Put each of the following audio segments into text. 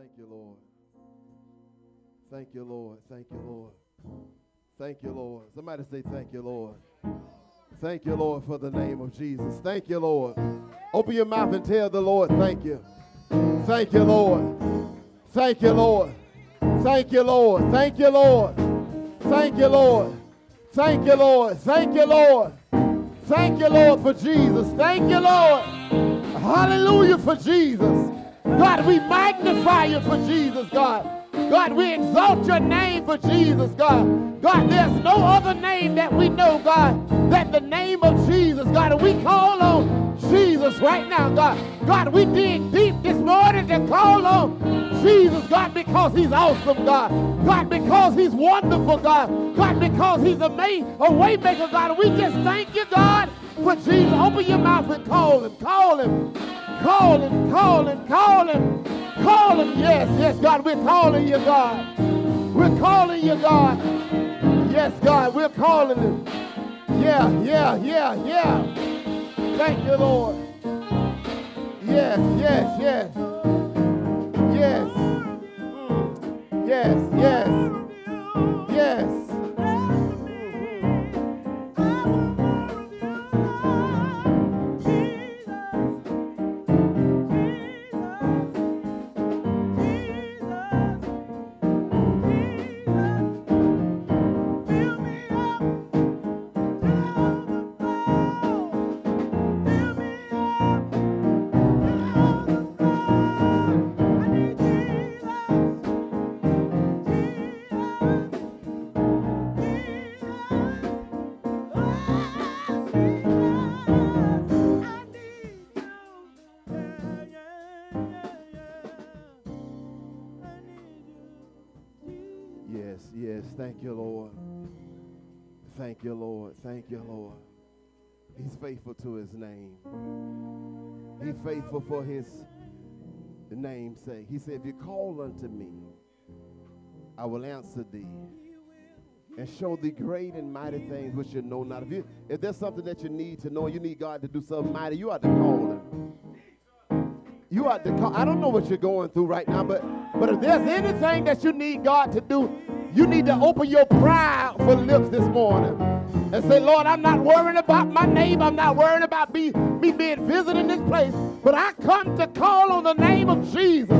Thank you, Lord. Thank you, Lord. Thank you, Lord. Thank you, Lord. Somebody say, Thank you, Lord. Thank you, Lord, for the name of Jesus. Thank you, Lord. Open your mouth and tell the Lord, Thank you. Thank you, Lord. Thank you, Lord. Thank you, Lord. Thank you, Lord. Thank you, Lord. Thank you, Lord. Thank you, Lord. Thank you, Lord, for Jesus. Thank you, Lord. Hallelujah for Jesus. God, we magnify you for Jesus, God. God, we exalt your name for Jesus, God. God, there's no other name that we know, God, than the name of Jesus, God. And we call on Jesus right now, God. God, we dig deep this morning to call on Jesus, God, because he's awesome, God. God, because he's wonderful, God. God, because he's a, may, a way maker, God. And we just thank you, God, for Jesus. Open your mouth and call him, call him, call calling, calling, him, call him, call him. Yes, yes, God, we're calling you, God. We're calling you, God. Yes, God, we're calling you. Yeah, yeah, yeah, yeah. Thank you, Lord. Yes, yes, yes. Yes. Mm. Yes, yes. Yes. Thank you, Lord. Thank you, Lord. He's faithful to his name. He's faithful for his name's sake. He said, If you call unto me, I will answer thee and show thee great and mighty things which you know not. If, you, if there's something that you need to know, you need God to do something mighty, you ought to call him. You ought to call. I don't know what you're going through right now, but but if there's anything that you need God to do, you need to open your pride for lips this morning and say, Lord, I'm not worrying about my name. I'm not worrying about me, me being visited in this place. But I come to call on the name of Jesus.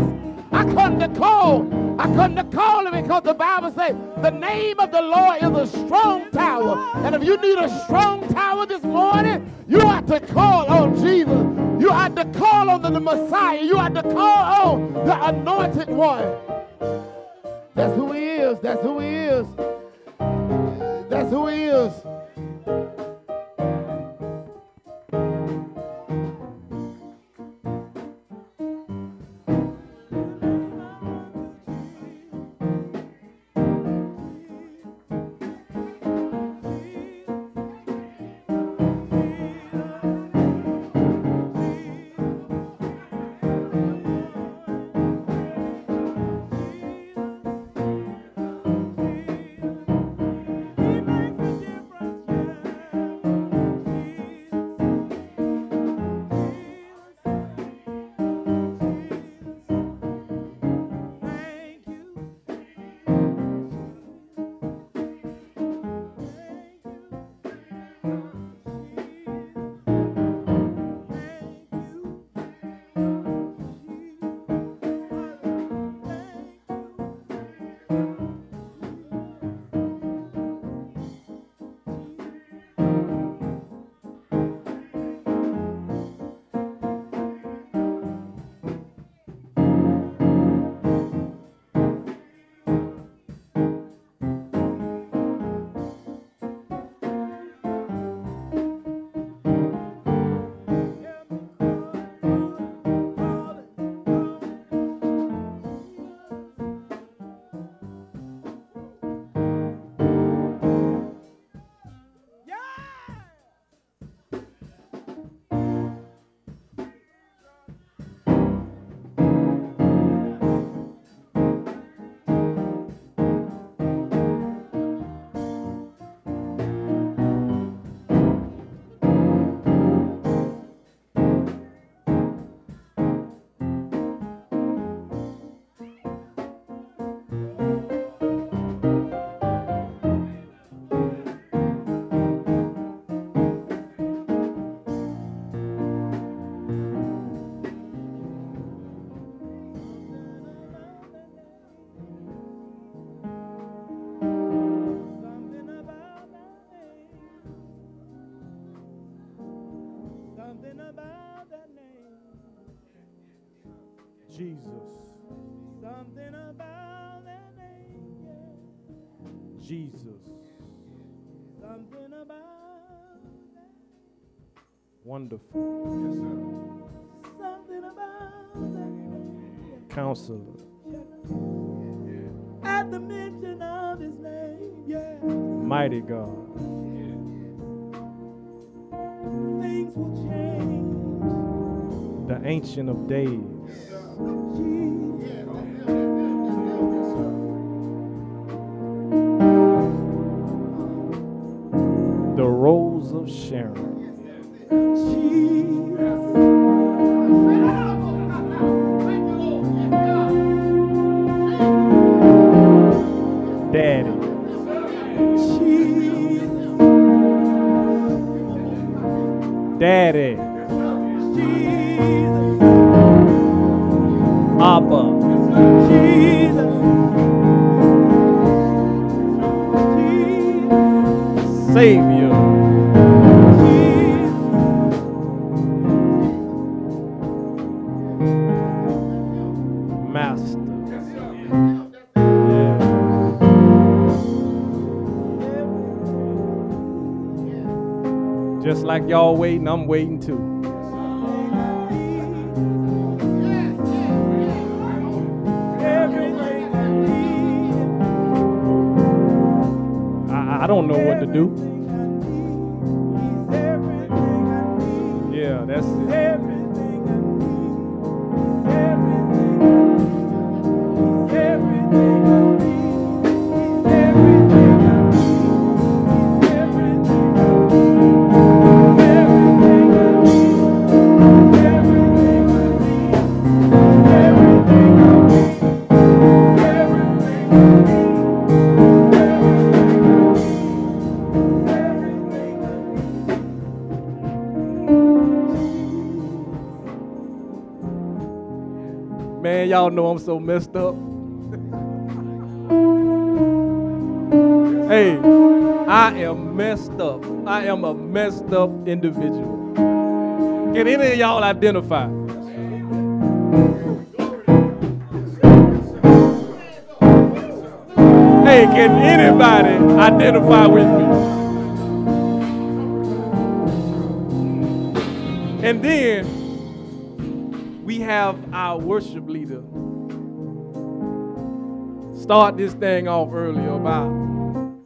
I come to call. I come to call him because the Bible says the name of the Lord is a strong tower. And if you need a strong tower this morning, you have to call on Jesus. You have to call on the Messiah. You have to call on the anointed one. That's who he is. That's who he is. That's who he is. Jesus. Something about that name. Yeah. Jesus. Something about that. Wonderful. Something about that name. Counselor. At the mention of his name, yeah. Mighty God. Things will change. The Ancient of Days. Rose I'm so messed up. hey, I am messed up. I am a messed up individual. Can any of y'all identify? Hey, can anybody identify with me? And then we have our worship leader start this thing off earlier about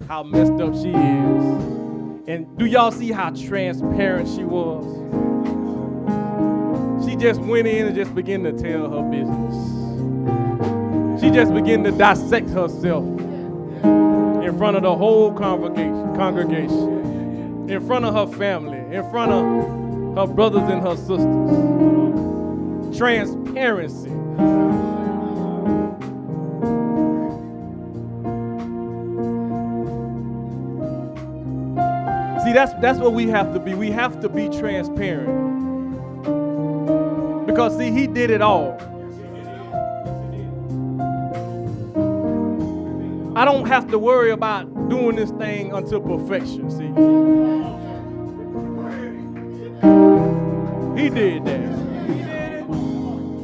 how messed up she is. And do y'all see how transparent she was? She just went in and just began to tell her business. She just began to dissect herself in front of the whole congregation, congregation, in front of her family, in front of her brothers and her sisters. Transparency. That's that's what we have to be. We have to be transparent. Because see, he did it all. I don't have to worry about doing this thing until perfection, see. He did that.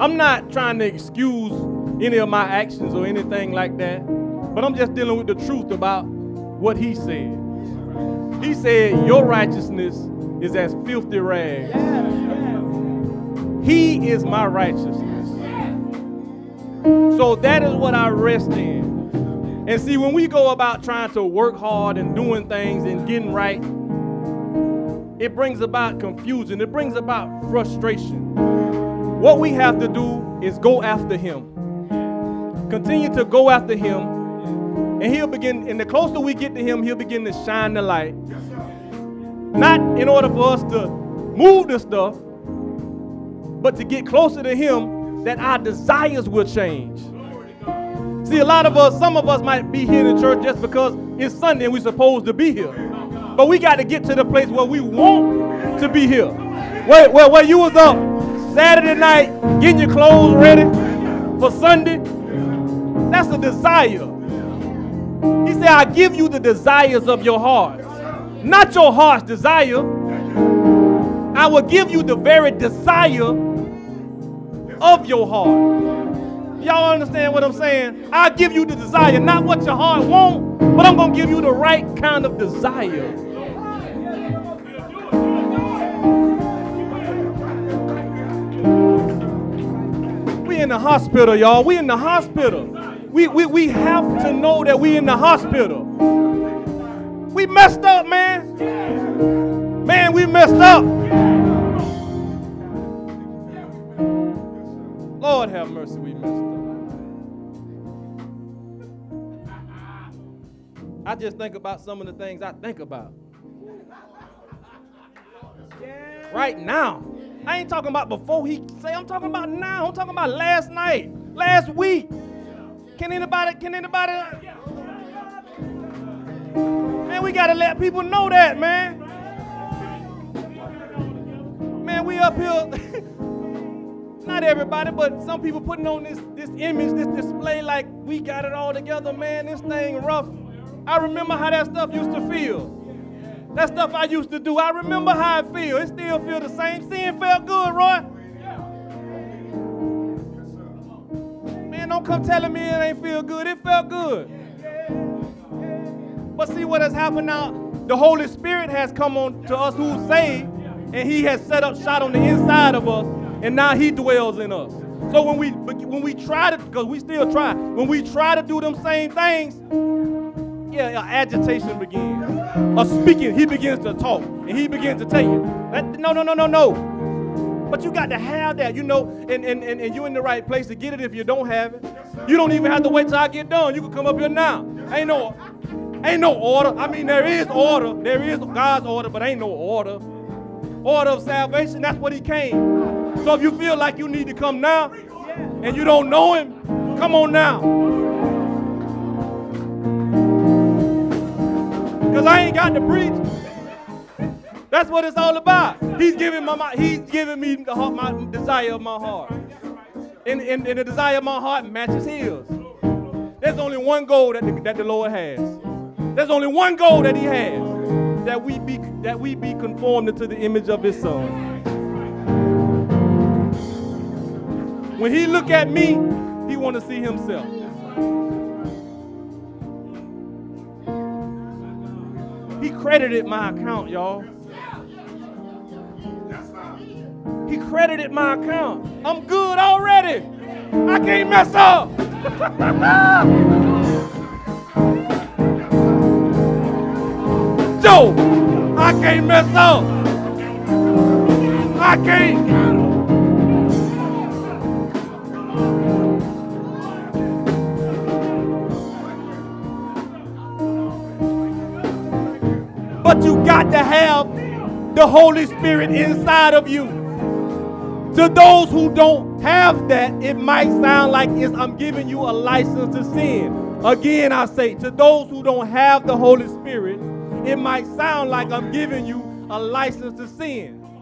I'm not trying to excuse any of my actions or anything like that, but I'm just dealing with the truth about what he said. He said, Your righteousness is as filthy rags. He is my righteousness. So that is what I rest in. And see, when we go about trying to work hard and doing things and getting right, it brings about confusion, it brings about frustration. What we have to do is go after Him. Continue to go after Him, and He'll begin, and the closer we get to Him, He'll begin to shine the light. Not in order for us to move the stuff, but to get closer to Him, that our desires will change. See, a lot of us, some of us might be here in church just because it's Sunday and we're supposed to be here. But we got to get to the place where we want to be here. Where, where, where you was up Saturday night getting your clothes ready for Sunday. That's a desire. I give you the desires of your heart, not your heart's desire. I will give you the very desire of your heart. Y'all understand what I'm saying? I'll give you the desire, not what your heart want, but I'm gonna give you the right kind of desire. We in the hospital, y'all. We in the hospital. We, we, we have to know that we in the hospital. We messed up, man. Man, we messed up. Lord have mercy, we messed up. I just think about some of the things I think about. Right now. I ain't talking about before he say, I'm talking about now. I'm talking about last night, last week. Can anybody, can anybody? Man, we gotta let people know that, man. Man, we up here. Not everybody, but some people putting on this, this image, this display like we got it all together, man. This thing rough. I remember how that stuff used to feel. That stuff I used to do. I remember how it feel. It still feel the same. Sin felt good, Roy. Come telling me it ain't feel good. It felt good. But see what has happened now? The Holy Spirit has come on to us who saved, and He has set up shot on the inside of us, and now He dwells in us. So when we when we try to, because we still try, when we try to do them same things, yeah, agitation begins. A speaking, he begins to talk, and he begins to tell you, that, no, no, no, no, no. But you got to have that, you know, and, and, and, and you're in the right place to get it if you don't have it. You don't even have to wait till I get done. You can come up here now. Ain't no, ain't no order. I mean, there is order. There is God's order, but ain't no order. Order of salvation, that's what he came. So if you feel like you need to come now and you don't know him, come on now. Because I ain't got to preach. That's what it's all about. He's giving my he's giving me the heart, my desire of my heart. And, and, and the desire of my heart matches his. There's only one goal that the, that the Lord has. There's only one goal that he has. That we be that we be conformed to the image of his son. When he look at me, he want to see himself. He credited my account, y'all. Credited my account. I'm good already. I can't mess up. Joe, I can't mess up. I can't. But you got to have the Holy Spirit inside of you. To those who don't have that, it might sound like it's, I'm giving you a license to sin. Again, I say, to those who don't have the Holy Spirit, it might sound like I'm giving you a license to sin.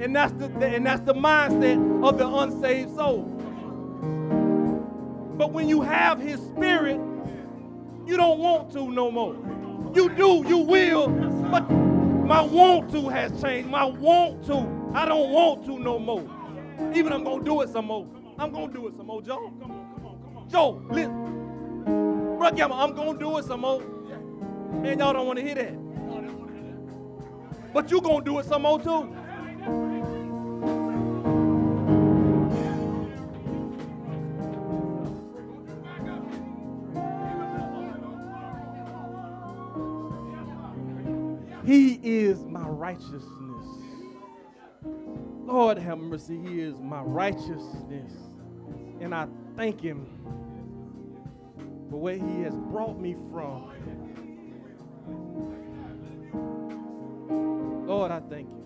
And that's the, and that's the mindset of the unsaved soul. But when you have his spirit, you don't want to no more. You do, you will, but my want to has changed. My want to, I don't want to no more. Even I'm gonna do it some more. I'm gonna do it some more, Joe. Come on, come on, come on. Joe, listen. Bro, I'm gonna do it some more. Man, y'all don't want to hear that. But you gonna do it some more too. He is my righteousness. Lord have mercy, He is my righteousness. And I thank Him for where He has brought me from. Lord, I thank you.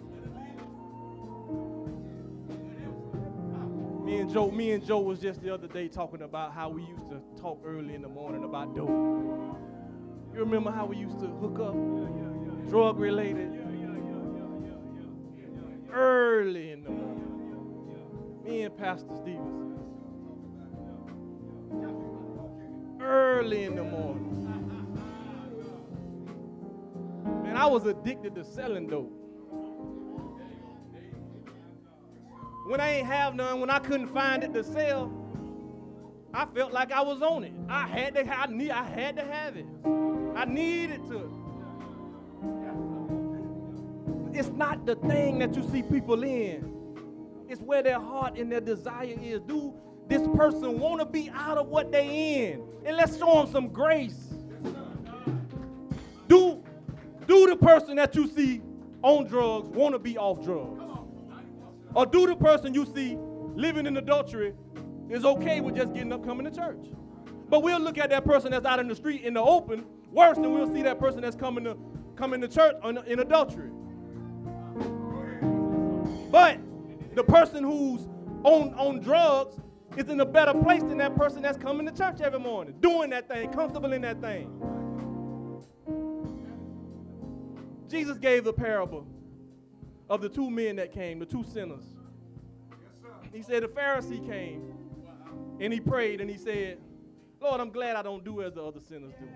Me and Joe, me and Joe was just the other day talking about how we used to talk early in the morning about dope. You remember how we used to hook up? drug related. Early in the morning. Me and Pastor Stevenson. Early in the morning. Man, I was addicted to selling dope. when I ain't have none, when I couldn't find it to sell, I felt like I was on it. I had to, I need, I had to have it. I needed It's not the thing that you see people in. It's where their heart and their desire is. Do this person want to be out of what they in? And let's show them some grace. Do, do the person that you see on drugs want to be off drugs? Or do the person you see living in adultery is okay with just getting up coming to church? But we'll look at that person that's out in the street in the open worse than we'll see that person that's coming to coming to church in adultery. But the person who's on, on drugs is in a better place than that person that's coming to church every morning, doing that thing, comfortable in that thing. Jesus gave the parable of the two men that came, the two sinners. He said the Pharisee came and he prayed and he said, Lord, I'm glad I don't do as the other sinners do.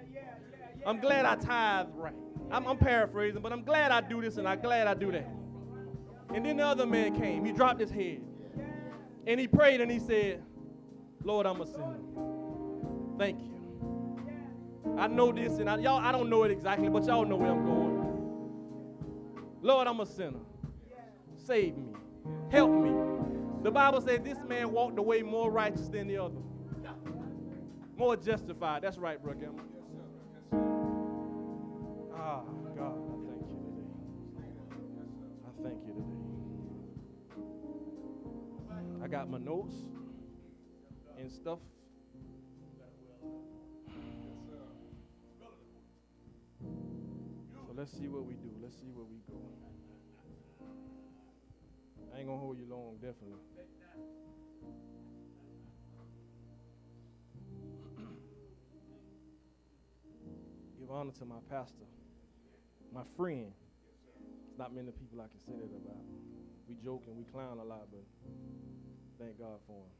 I'm glad I tithe right. I'm, I'm paraphrasing, but I'm glad I do this and I'm glad I do that. And then the other man came. He dropped his head. And he prayed and he said, Lord, I'm a sinner. Thank you. I know this, and I, y'all, I don't know it exactly, but y'all know where I'm going. Lord, I'm a sinner. Save me. Help me. The Bible says this man walked away more righteous than the other. More justified. That's right, Brooke. Ah, God, got my notes and stuff. So let's see what we do. Let's see where we go. I ain't gonna hold you long, definitely. Give honor to my pastor, my friend. It's not many people I can say that about. We joke and we clown a lot, but thank God for him.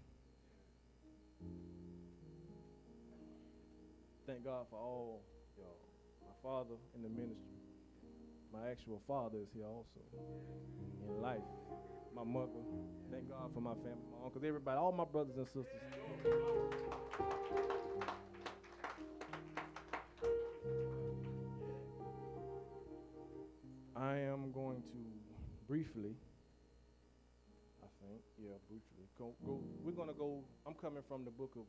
Thank God for all y'all. My father in the ministry. My actual father is here also in life. My mother. Thank God for my family, my uncles, everybody, all my brothers and sisters. I am going to briefly, I think, yeah, briefly, go, go, we're going to go, I'm coming from the book of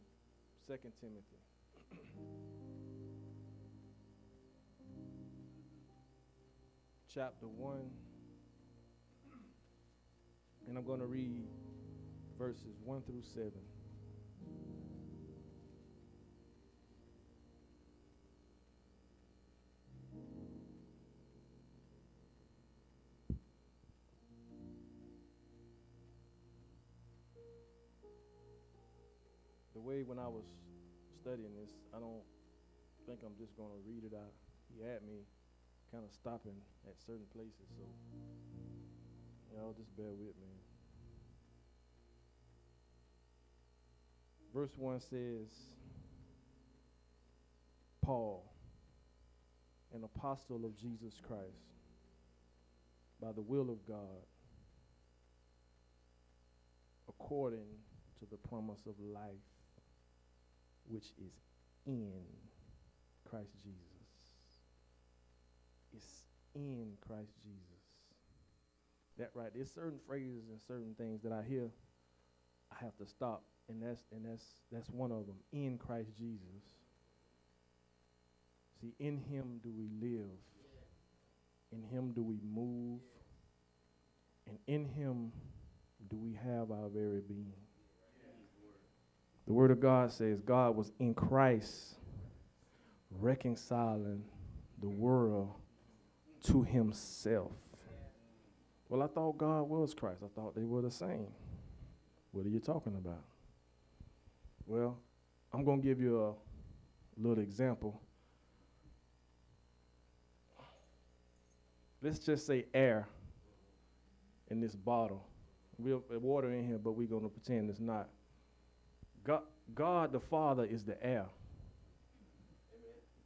Second Timothy. Chapter 1. And I'm going to read verses 1 through 7. The way when I was studying this, I don't think I'm just going to read it out. He had me kind of stopping at certain places, so y'all just bear with me. Verse 1 says, Paul, an apostle of Jesus Christ, by the will of God, according to the promise of life which is in Christ Jesus. It's in Christ Jesus. That right. There's certain phrases and certain things that I hear. I have to stop, and that's and that's that's one of them. In Christ Jesus. See, in Him do we live. In Him do we move. And in Him do we have our very being. The Word of God says God was in Christ reconciling the world to Himself. Well, I thought God was Christ. I thought they were the same. What are you talking about? Well, I'm going to give you a little example. Let's just say air in this bottle. We have water in here, but we're going to pretend it's not. God, God the Father is the air.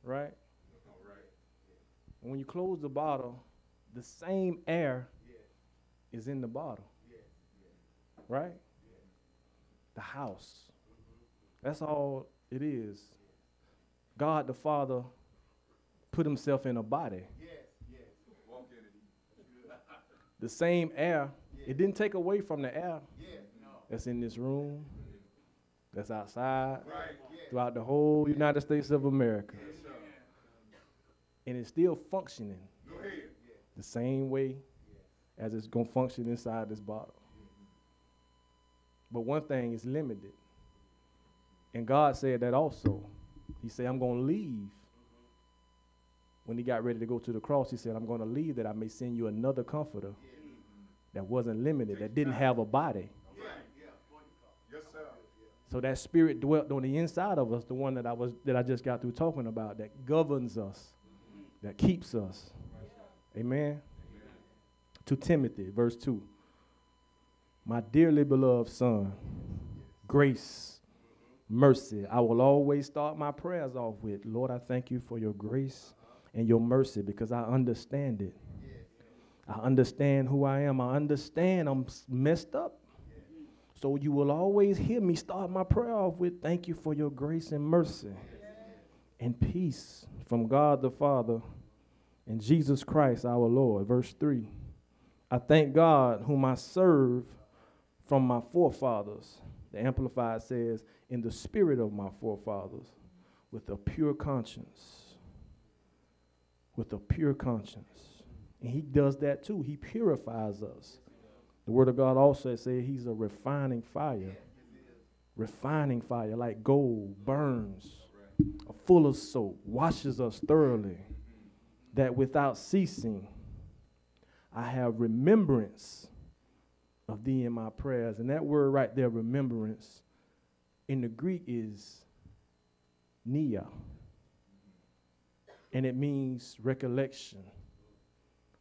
Right? And when you close the bottle, the same air is in the bottle. right? The house. That's all it is. God the Father put himself in a body. The same air, it didn't take away from the air that's in this room, that's outside, throughout the whole United States of America. And it's still functioning the same way as it's going to function inside this bottle. But one thing is limited. And God said that also. He said, I'm going to leave. When he got ready to go to the cross, he said, I'm going to leave that I may send you another comforter that wasn't limited, that didn't have a body. So that spirit dwelt on the inside of us, the one that I was that I just got through talking about, that governs us, that keeps us. Amen. To Timothy, verse 2. My dearly beloved son, grace, mercy. I will always start my prayers off with, Lord, I thank you for your grace and your mercy because I understand it. I understand who I am. I understand I'm messed up. So you will always hear me start my prayer off with, Thank you for your grace and mercy and peace from God the Father and Jesus Christ our Lord. Verse 3 I thank God whom I serve from my forefathers. The Amplified says, In the spirit of my forefathers, with a pure conscience. With a pure conscience. And he does that too. He purifies us. The word of God also says he's a refining fire. Refining fire, like gold, burns, full of soap, washes us thoroughly, that without ceasing I have remembrance of thee in my prayers. And that word right there, remembrance, in the Greek is mneia. And it means recollection,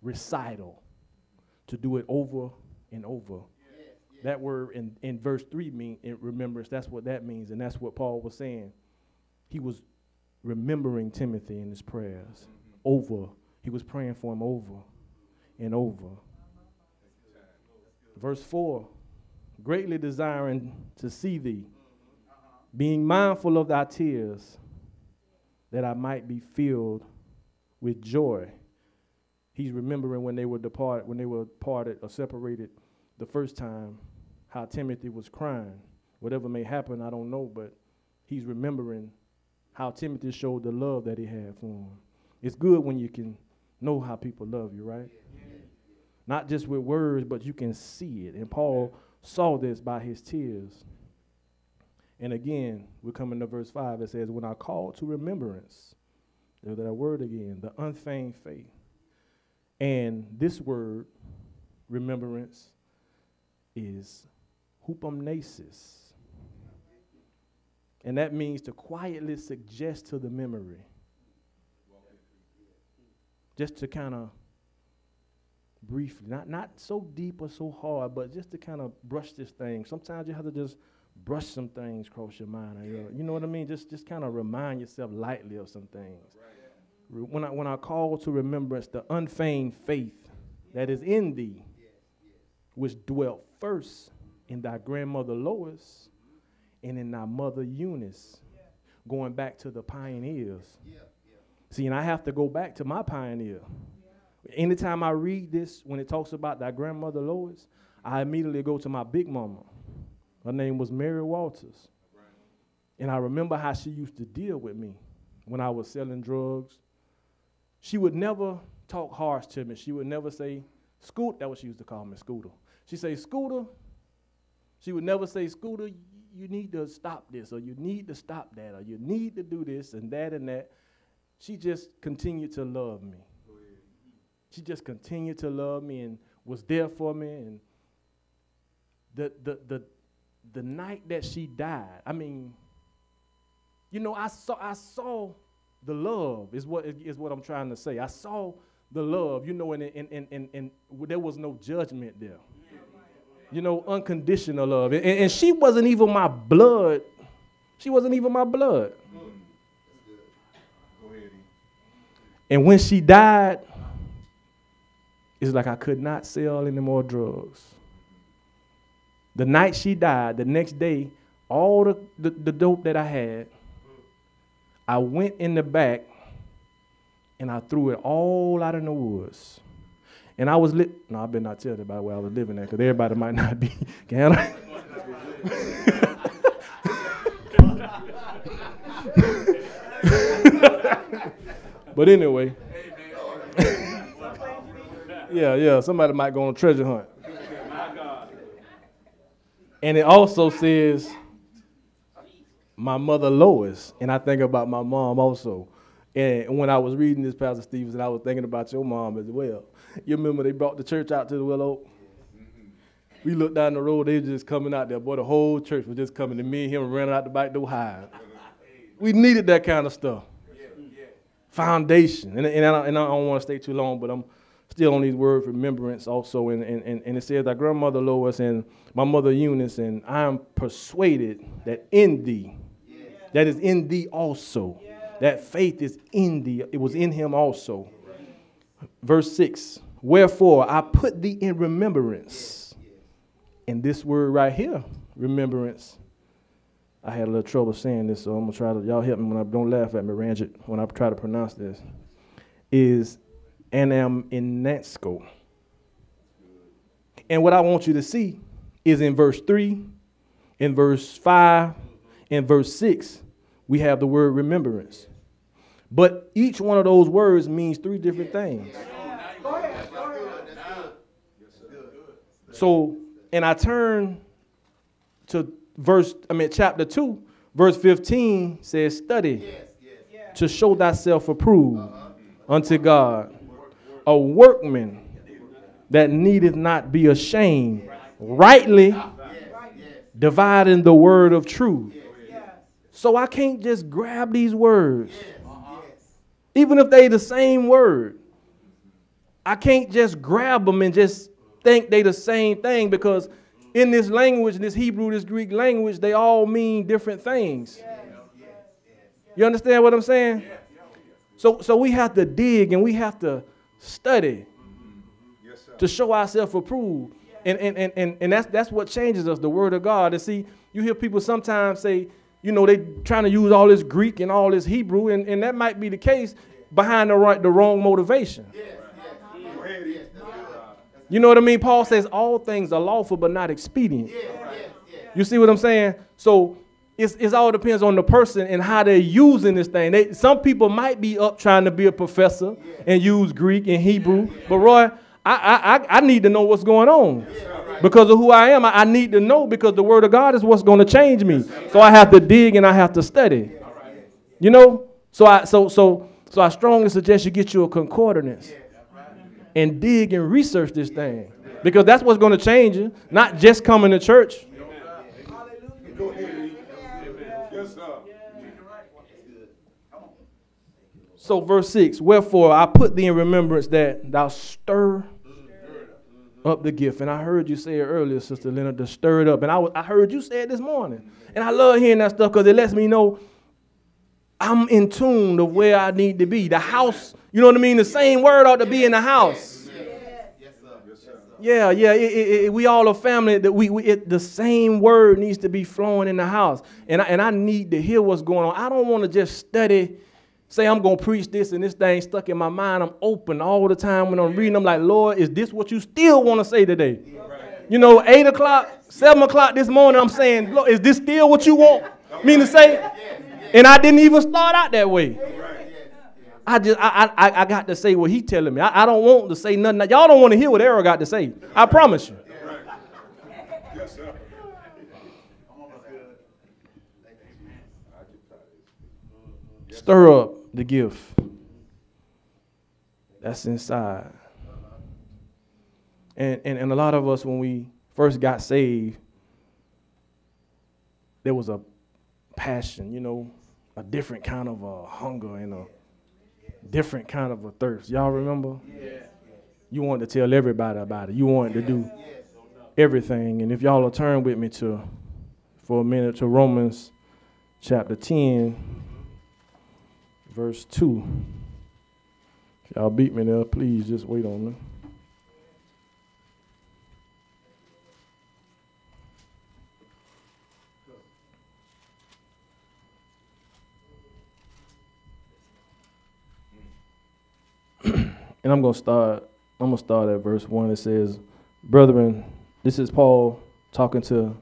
recital, to do it over and over. That word in, in verse 3 mean in remembrance, that's what that means, and that's what Paul was saying. He was remembering Timothy in his prayers mm-hmm. over. He was praying for him over and over. Verse 4 greatly desiring to see thee, being mindful of thy tears, that I might be filled with joy. He's remembering when they were departed, when they were parted or separated the first time, how Timothy was crying. Whatever may happen, I don't know, but he's remembering how Timothy showed the love that he had for him. It's good when you can know how people love you, right? Not just with words, but you can see it. And Paul saw this by his tears. And again, we're coming to verse 5. It says, When I call to remembrance, there's that word again, the unfeigned faith. And this word, remembrance, is hupomnesis. And that means to quietly suggest to the memory. Just to kind of briefly, not, not so deep or so hard, but just to kind of brush this thing. Sometimes you have to just brush some things across your mind. you know what I mean? Just, just kind of remind yourself lightly of some things. Right. When, I, when I call to remembrance the unfeigned faith that is in thee, which dwelt first in thy grandmother Lois and in thy mother Eunice, going back to the pioneers. See, and I have to go back to my pioneer. Anytime I read this, when it talks about thy grandmother Lois, I immediately go to my big mama. Her name was Mary Walters. And I remember how she used to deal with me when I was selling drugs. She would never talk harsh to me. She would never say, Scoot, that was she used to call me, Scooter. She'd say, Scooter. She would never say, Scooter, you need to stop this, or you need to stop that, or you need to do this and that and that. She just continued to love me she just continued to love me and was there for me. And the, the, the, the night that she died, I mean, you know, I saw, I saw the love is what, is what I'm trying to say. I saw the love, you know, and, and, and, and, and there was no judgment there. You know, unconditional love. And, and she wasn't even my blood. She wasn't even my blood. And when she died, it's like I could not sell any more drugs. The night she died, the next day, all the, the, the dope that I had, I went in the back and I threw it all out in the woods. And I was lit. No, I better not tell everybody where I was living at, because everybody might not be. Can I? but anyway. yeah, yeah. Somebody might go on a treasure hunt. And it also says my mother Lois, and I think about my mom also. And when I was reading this, Pastor Stevens, and I was thinking about your mom as well. You remember they brought the church out to the Willow? We looked down the road, they were just coming out there. Boy, the whole church was just coming to me and him running out the back door high. We needed that kind of stuff. Foundation. And, and, I, and I don't want to stay too long, but I'm still on these words remembrance also. And, and, and it says, Thy grandmother Lois and my mother Eunice, and I am persuaded that in thee, that is in thee also. That faith is in thee. It was in him also. Verse 6 Wherefore I put thee in remembrance. And this word right here, remembrance. I had a little trouble saying this, so I'm gonna try to y'all help me when I don't laugh at me, Ranjit, when I try to pronounce this. Is anamnesco. And what I want you to see is in verse 3, in verse 5, in verse 6, we have the word remembrance. But each one of those words means three different things. So, and I turn to verse, I mean, chapter 2, verse 15 says, Study to show thyself approved unto God, a workman that needeth not be ashamed, rightly dividing the word of truth. So I can't just grab these words, uh-huh. even if they the same word. I can't just grab them and just think they the same thing because in this language, in this Hebrew, this Greek language, they all mean different things. You understand what I'm saying? So, so we have to dig and we have to study mm-hmm. to show ourselves approved. And, and, and, and, and that's, that's what changes us, the word of God. And see, you hear people sometimes say, you know, they trying to use all this Greek and all this Hebrew, and, and that might be the case behind the right, the wrong motivation. You know what I mean? Paul says all things are lawful but not expedient. You see what I'm saying? So it's, it's all depends on the person and how they're using this thing. They, some people might be up trying to be a professor and use Greek and Hebrew, but Roy, I, I, I need to know what's going on. Because of who I am, I, need to know because the word of God is what's going to change me. So I have to dig and I have to study. You know? So I so so so I strongly suggest you get you a concordance and dig and research this thing. Because that's what's going to change you, not just coming to church. So, verse 6 Wherefore I put thee in remembrance that thou stir up the gift. And I heard you say it earlier, Sister Leonard, to stir it up. And I, I heard you say it this morning. And I love hearing that stuff because it lets me know I'm in tune of where I need to be. The house, you know what I mean? The same word ought to be in the house. Yeah, yeah, it, it, it, we all a family that we, we the same word needs to be flowing in the house. And I, and I need to hear what's going on. I don't want to just study say I'm going to preach this and this thing stuck in my mind. I'm open all the time when I'm reading. I'm like, Lord, is this what you still want to say today? You know, 8 o'clock, 7 o'clock this morning, I'm saying, Lord, is this still what you want me to say? And I didn't even start out that way. I just I, I, I got to say what he telling me. I, I don't want to say nothing. Y'all don't want to hear what Errol got to say. I promise you. Stir up the gift that's inside. And, and, and a lot of us, when we first got saved, there was a passion, you know, a different kind of a hunger and a different kind of a thirst. Y'all remember? You wanted to tell everybody about it. You wanted to do everything. And if y'all will turn with me to, for a minute, to Romans chapter 10 verse 2. If y'all beat me there, please just wait on me. and I'm gonna start. I'm gonna start at verse one. It says, "Brethren, this is Paul talking to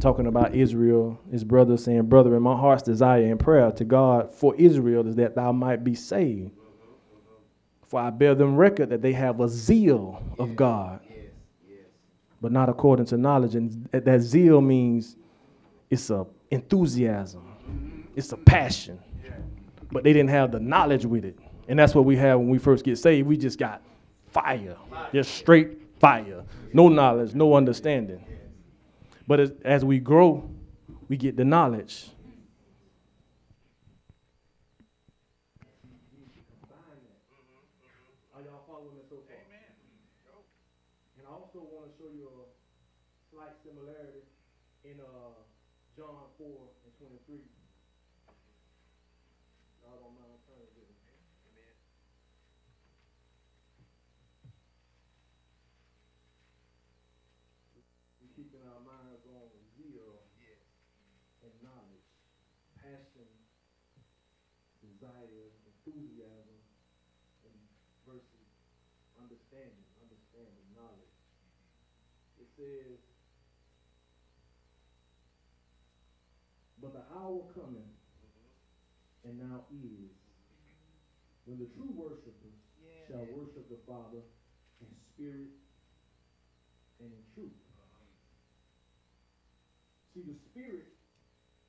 talking about Israel. His brother saying, Brother, in my heart's desire and prayer to God for Israel is that thou might be saved. For I bear them record that they have a zeal of God, but not according to knowledge. And that zeal means it's a enthusiasm, mm-hmm. it's a passion, but they didn't have the knowledge with it. And that's what we have when we first get saved. We just got fire, just straight fire, no knowledge, no understanding. But as, as we grow, we get the knowledge. Are y'all following me so far? And I also want to show you a slight similarity in uh, John 4 and 23. Y'all don't mind turning with me. We keeping our minds on zeal and knowledge, passion, desire, enthusiasm, and versus understanding, understanding, knowledge. It says, But the hour coming, and now is, when the true worshipers shall worship the Father in spirit and in truth. See, the spirit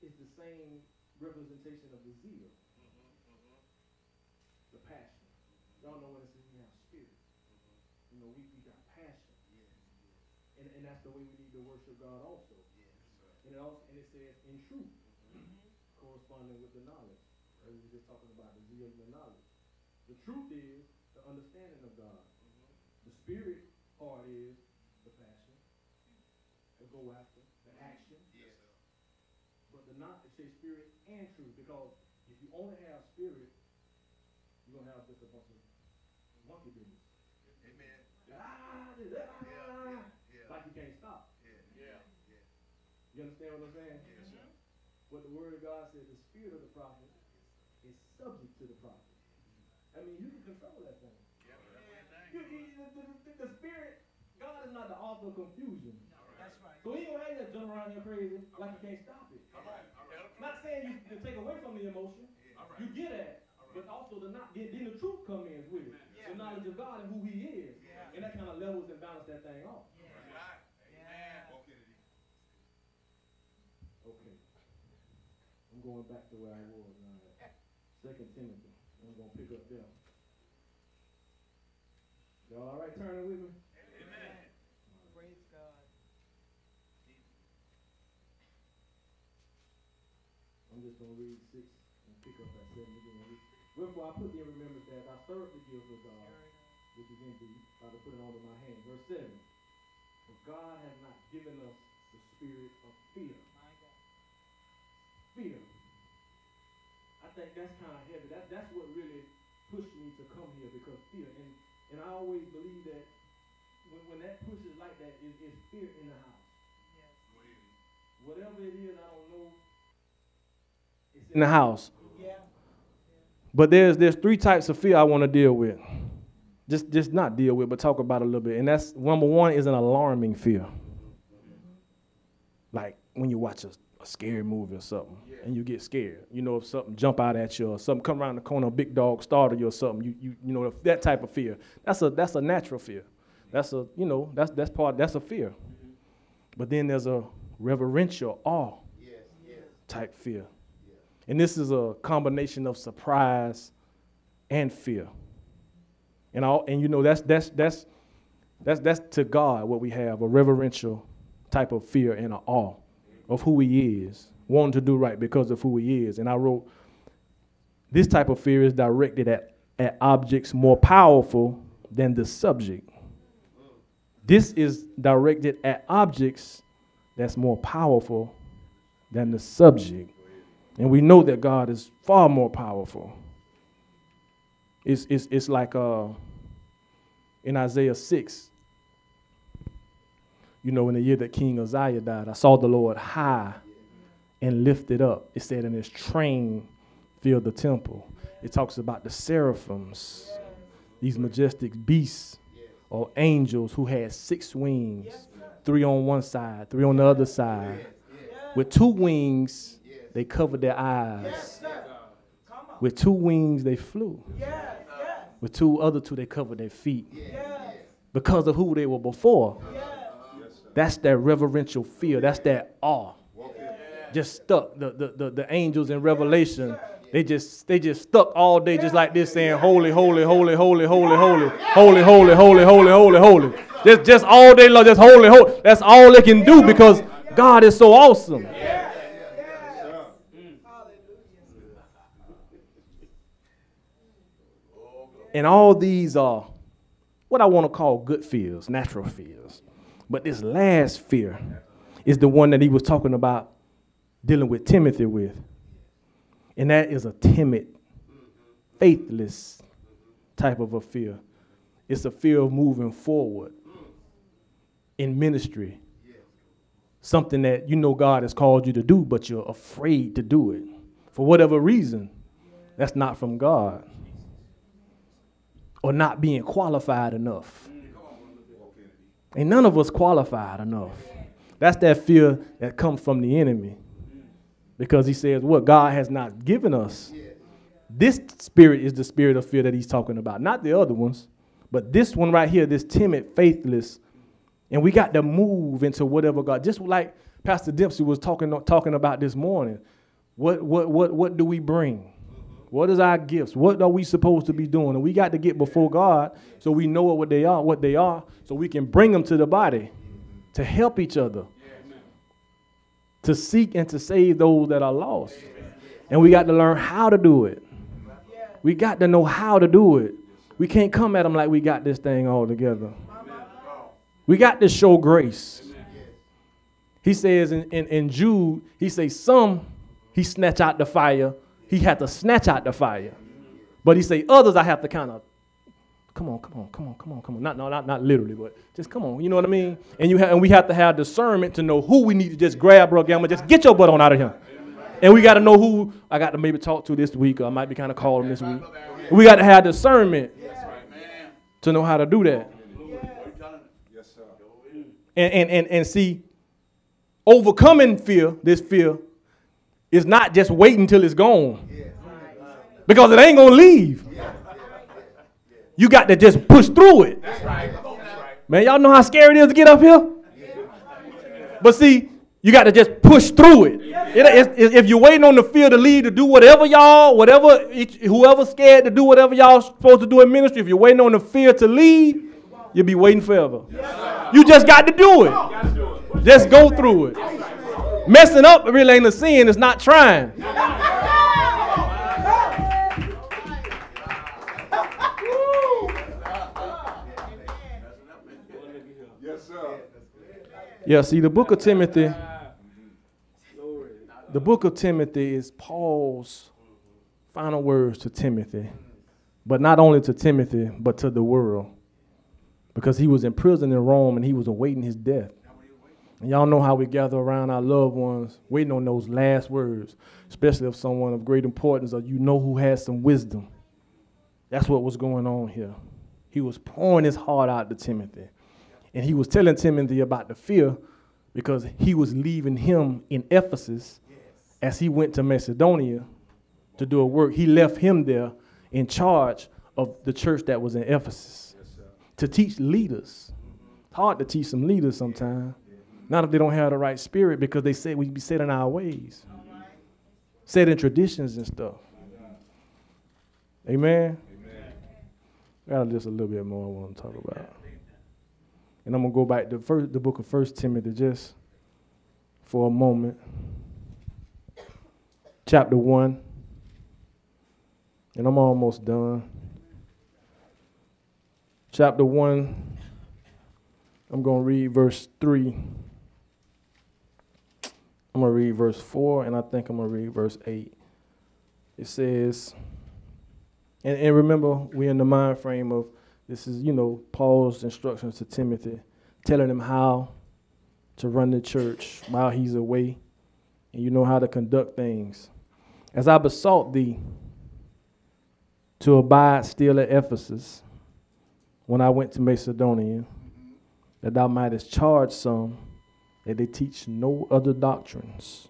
is the same representation of the zeal, mm-hmm, mm-hmm. the passion. Y'all know when it says we have spirit. You know, we, we got passion. And, and that's the way we need to worship God also. And it also and it says in truth, mm-hmm. corresponding with the knowledge. As we were just talking about the zeal and the knowledge. The truth is the understanding of God. Mm-hmm. The spirit part is the passion, the go after, the mm-hmm. action. But the not it says spirit and truth because if you only have spirit, you're gonna have just a bunch of monkey business. Amen. ah, Like you can't stop. You understand what I'm saying? But the word of God says the spirit of the prophet is subject to the prophet. I mean, you can control that thing. You, you, the, the, the spirit, God is not the author of confusion. That's right. So he don't have you jump around here crazy like you can't stop it. all right Not saying you can take away from the emotion. You get at it. But also the not then then the truth come in with it. The knowledge of God and who he is. And that kind of levels and balance that thing off. Okay. I'm going back to where I was now. Second Timothy. I'm gonna pick up there. Y'all all right turning with me? Amen. Praise God. I'm just gonna read six and pick up at seven again. Wherefore I put thee in remembrance that I serve the gift of God, which is in thee, by to put it onto my hand. Verse seven. For God has not given us the spirit of fear. My God. Fear. I think that's kind of heavy. That that's what really pushed me to come here because fear. And and I always believe that when, when that pushes like that, it, it's fear in the house. Yes. Whatever it is, I don't know. It's in the house. Yeah. But there's there's three types of fear I want to deal with. Just just not deal with, but talk about a little bit. And that's number one is an alarming fear. Mm-hmm. Like when you watch a, a scary movie or something, and you get scared. You know, if something jump out at you or something come around the corner, a big dog startle you or something. You you you know that type of fear. That's a that's a natural fear. That's a you know that's that's part that's a fear. But then there's a reverential awe type fear. And this is a combination of surprise and fear. And all, and you know that's that's that's that's that's to God what we have a reverential type of fear and an awe of who He is, wanting to do right because of who He is. And I wrote this type of fear is directed at at objects more powerful than the subject. This is directed at objects that's more powerful than the subject. And we know that God is far more powerful. It's, it's, it's like uh, in Isaiah 6, you know, in the year that King Uzziah died, I saw the Lord high and lifted up. It said, and his train filled the temple. It talks about the seraphims. these majestic beasts or angels who had six wings, three on one side, three on the other side. With two wings, they covered their eyes. With two wings, they flew. With two other two, they covered their feet. Because of who they were before. That's that reverential fear. That's that awe. Just stuck. The, the, the, the angels in Revelation, they just they just stuck all day just like this saying, Holy, holy, holy, holy, holy, holy, holy, holy, holy, holy, holy, holy. Just just all day long, just holy, holy. That's all they can do because God is so awesome. And all these are what I want to call good fears, natural fears. But this last fear is the one that he was talking about dealing with Timothy with. And that is a timid, faithless type of a fear. It's a fear of moving forward in ministry. Something that you know God has called you to do, but you're afraid to do it. For whatever reason, that's not from God. Or not being qualified enough. Ain't none of us qualified enough. That's that fear that comes from the enemy. Because he says, What God has not given us. This spirit is the spirit of fear that he's talking about, not the other ones, but this one right here, this timid, faithless. And we got to move into whatever God, just like Pastor Dempsey was talking, talking about this morning. What, what, what, what do we bring? What is our gifts? What are we supposed to be doing? And we got to get before God so we know what they are, what they are, so we can bring them to the body to help each other, to seek and to save those that are lost. And we got to learn how to do it. We got to know how to do it. We can't come at them like we got this thing all together. We got to show grace. He says in, in, in Jude, he says, some he snatch out the fire. He had to snatch out the fire. But he say, others I have to kind of, come on, come on, come on, come on, come on. Not, no, not, not literally, but just come on. You know what I mean? And, you ha- and we have to have discernment to know who we need to just grab, bro, gamma, just get your butt on out of here. And we got to know who I got to maybe talk to this week, or I might be kind of calling this week. We got to have discernment to know how to do that. And, and, and, and see, overcoming fear, this fear, is not just waiting until it's gone. Because it ain't going to leave. You got to just push through it. Man, y'all know how scary it is to get up here? But see, you got to just push through it. It- it's- If you're waiting on the fear to lead to do whatever y'all, whatever, whoever's scared to do whatever y'all supposed to do in ministry, if you're waiting on the fear to lead, you'll be waiting forever. You just got to do it. Just go through it. Messing up really ain't a sin, it's not trying. Yes, sir. Yeah, see, the book of Timothy, the book of Timothy is Paul's final words to Timothy, but not only to Timothy, but to the world. Because he was in prison in Rome and he was awaiting his death. And y'all know how we gather around our loved ones, waiting on those last words, especially if someone of great importance or you know who has some wisdom. That's what was going on here. He was pouring his heart out to Timothy. And he was telling Timothy about the fear because he was leaving him in Ephesus as he went to Macedonia to do a work. He left him there in charge of the church that was in Ephesus to teach leaders. It's hard to teach some leaders sometimes. Not if they don't have the right spirit because they say we be set in our ways, set in traditions and stuff. Amen. Got just a little bit more I want to talk about. And I'm gonna go back to first, the book of First Timothy just for a moment. Chapter one. And I'm almost done. Chapter one. I'm gonna read verse three. I'm gonna read verse four, and I think I'm gonna read verse eight. It says, and, and remember, we're in the mind frame of this is, you know, Paul's instructions to Timothy, telling him how to run the church while he's away, and you know how to conduct things. As I besought thee to abide still at Ephesus when I went to Macedonia, that thou mightest charge some that they teach no other doctrines.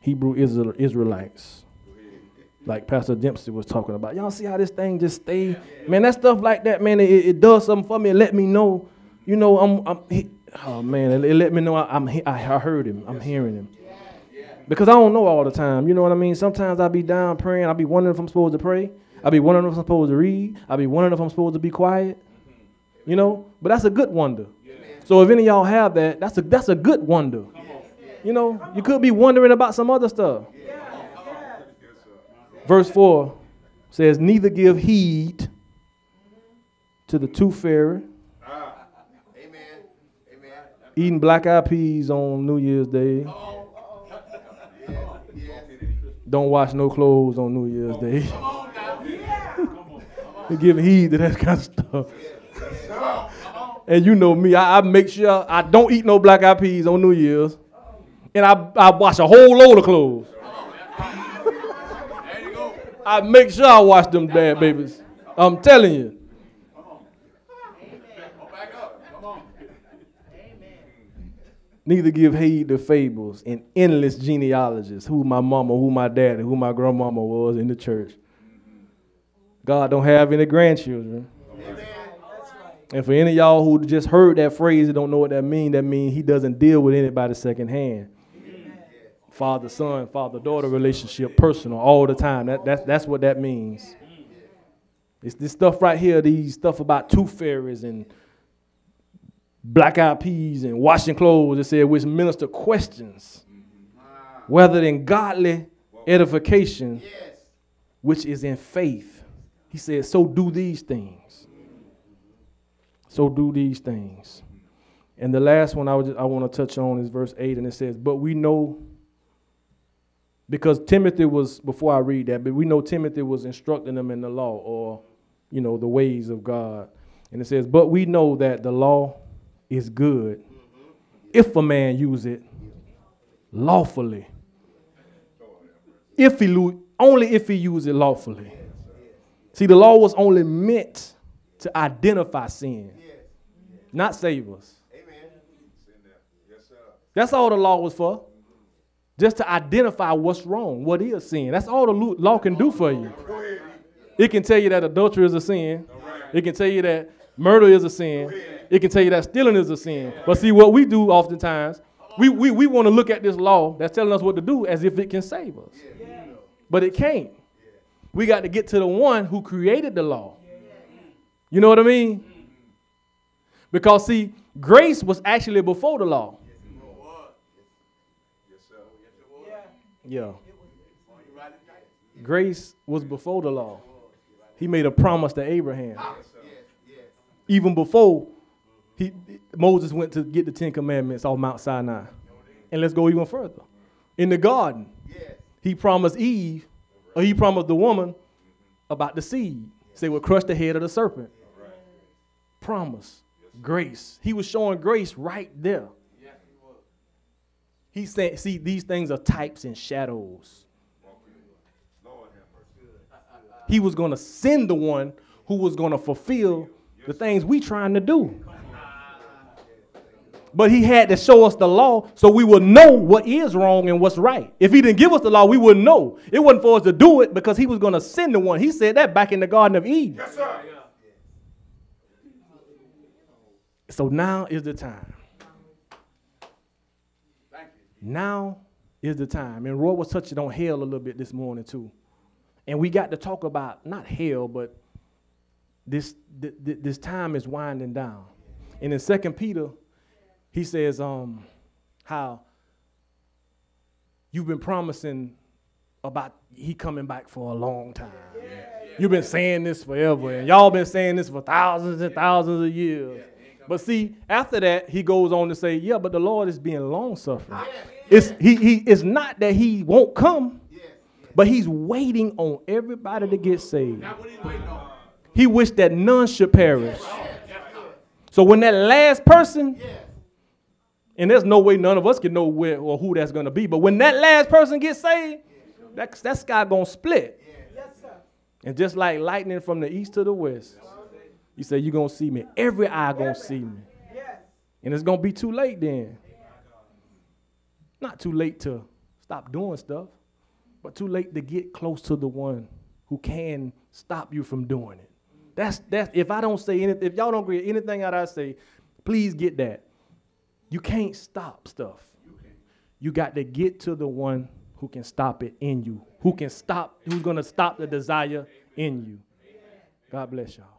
Hebrew Israel, Israelites, like Pastor Dempsey was talking about. Y'all see how this thing just stay? Man, that stuff like that, man, it, it does something for me. It let me know, you know, I'm, I'm he, oh man, it, it let me know I, am I heard him, I'm hearing him. Because I don't know all the time, you know what I mean? Sometimes I'll be down praying, I'll be wondering if I'm supposed to pray. I'll be wondering if I'm supposed to read. I'll be wondering if I'm supposed to be quiet. You know, but that's a good wonder. So if any y'all have that, that's a that's a good wonder. You know, you could be wondering about some other stuff. Verse 4 says, Neither give heed to the tooth fairy. Amen. Eating black eyed peas on New Year's Day. Don't wash no clothes on New Year's Day. give heed to that kind of stuff. And you know me, I, I, make sure I don't eat no black eyed peas on New Year's. And I, I wash a whole load of clothes. I make sure I wash them bad babies. I'm telling you. Neither give heed to fables and endless genealogies, who my mama, who my daddy, who my grandmama was in the church. God don't have any grandchildren. And for any of y'all who just heard that phrase and don't know what that means, that means he doesn't deal with anybody secondhand. Father son, father daughter relationship, personal, all the time. That, that, that's what that means. It's this stuff right here, these stuff about tooth fairies and black eyed peas and washing clothes. It said, which minister questions whether in godly edification, which is in faith. He said, so do these things. So do these things. And the last one I, I want to touch on is verse 8, and it says, But we know, because Timothy was, before I read that, but we know Timothy was instructing them in the law or, you know, the ways of God. And it says, But we know that the law is good if a man use it lawfully. If he, lo- only if he use it lawfully. See, the law was only meant to identify sin not save us. Amen. That's all the law was for. Just to identify what's wrong, what is sin. That's all the law can do for you. It can tell you that adultery is a sin. It can tell you that murder is a sin. It can tell you that stealing is a sin. But see, what we do oftentimes, we, we, we want to look at this law that's telling us what to do as if it can save us. But it can't. We got to get to the one who created the law. You know what I mean? Because, see, grace was actually before the law. Yeah. Grace was before the law. He made a promise to Abraham. Even before he, Moses went to get the Ten Commandments off Mount Sinai. And let's go even further. In the garden, he promised Eve, or he promised the woman about the seed. Say, will crush the head of the serpent. Promise grace. He was showing grace right there. He said, see, these things are types and shadows. He was going to send the one who was going to fulfill the things we trying to do. But he had to show us the law so we would know what is wrong and what's right. If he didn't give us the law, we wouldn't know. It wasn't for us to do it because he was going to send the one. He said that back in the Garden of Eden. Yes, So now is the time. Now is the time. And Roy was touching on hell a little bit this morning too. And we got to talk about not hell, but this th- th- this time is winding down. And in Second Peter, he says um, how you've been promising about he coming back for a long time. You've been saying this forever, and y'all been saying this for thousands and thousands of years. But see, after that, he goes on to say, yeah, but the Lord is being long suffering. It's, he, he, it's not that he won't come, but he's waiting on everybody to get saved. He wished that none should perish. So when that last person, and there's no way none of us can know where or who that's going to be, but when that last person gets saved, that, that sky going to split. And just like lightning from the east to the west, You say you're gonna see me. Every eye gonna see me. And it's gonna be too late then. Not too late to stop doing stuff, but too late to get close to the one who can stop you from doing it. That's that's if I don't say anything, if y'all don't agree with anything that I say, please get that. You can't stop stuff. You got to get to the one who can stop it in you, who can stop, who's gonna stop the desire in you. God bless y'all.